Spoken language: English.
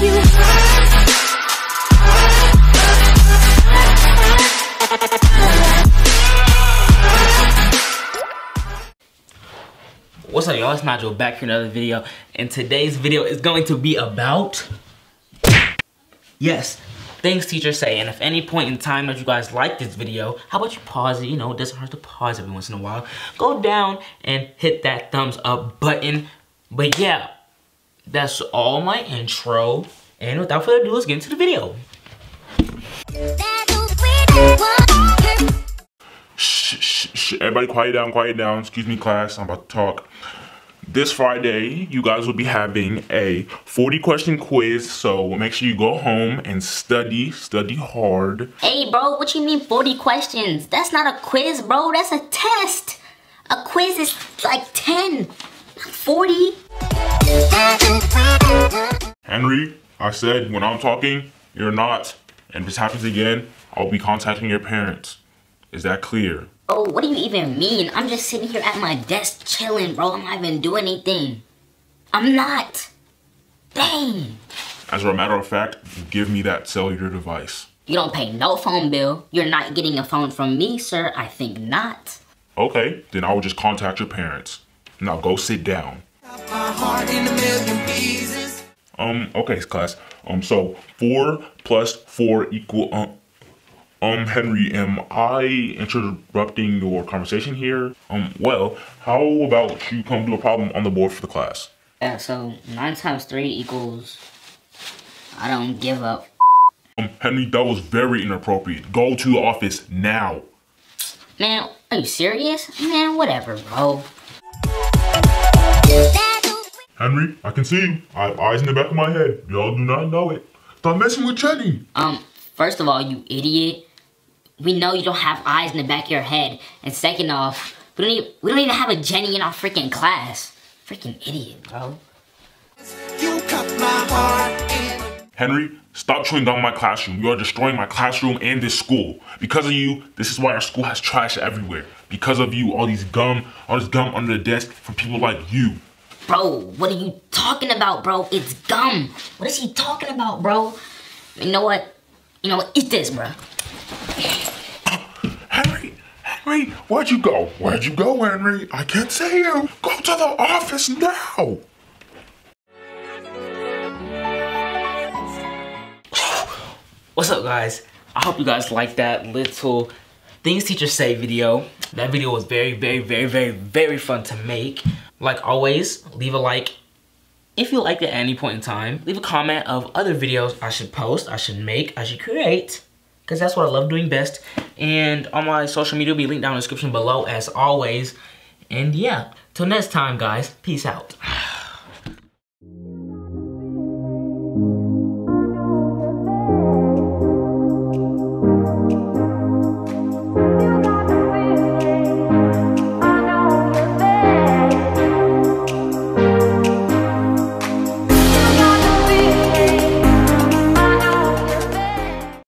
What's up y'all, it's Nigel back for another video and today's video is going to be about yes things teachers say and if any point in time that you guys like this video how about you pause it? You know it doesn't hurt to pause every once in a while. Go down and hit that thumbs up button. But yeah that's all my intro and without further ado let's get into the video Shh, shh, shh. Everybody quiet down, quiet down. Excuse me, class. I'm about to talk. This Friday, you guys will be having a 40 question quiz. So make sure you go home and study, study hard. Hey, bro, what you mean 40 questions? That's not a quiz, bro. That's a test. A quiz is like 10, not 40. Henry, I said when I'm talking, you're not. And if this happens again, I'll be contacting your parents. Is that clear? Oh, what do you even mean? I'm just sitting here at my desk chilling, bro. I'm not even doing anything. I'm not. Dang. As a matter of fact, give me that cellular device. You don't pay no phone bill. You're not getting a phone from me, sir. I think not. Okay, then I will just contact your parents. Now go sit down. Um, okay, class. Um, so four plus four equal, um, um, Henry, am I interrupting your conversation here? Um, well, how about you come do a problem on the board for the class? Yeah, so 9 times 3 equals... I don't give up. Um, Henry, that was very inappropriate. Go to the office now. Man, are you serious? Man, whatever, bro. Henry, I can see you. I have eyes in the back of my head. Y'all do not know it. Stop messing with Jenny. Um, first of all, you idiot. We know you don't have eyes in the back of your head. And second off, we don't even, we don't even have a Jenny in our freaking class. Freaking idiot, bro. You cut my heart in. Henry, stop chewing down my classroom. You are destroying my classroom and this school. Because of you, this is why our school has trash everywhere. Because of you, all these gum, all this gum under the desk from people like you. Bro, what are you talking about, bro? It's gum. What is he talking about, bro? You know what? You know what? Eat this, bro. Henry, Henry, where'd you go? Where'd you go, Henry? I can't see you. Go to the office now. What's up guys? I hope you guys liked that little things teachers say video. That video was very, very, very, very, very fun to make. Like always, leave a like if you liked it at any point in time. Leave a comment of other videos I should post, I should make, I should create. Because that's what I love doing best. And all my social media will be linked down in the description below as always. And yeah, till next time guys, peace out.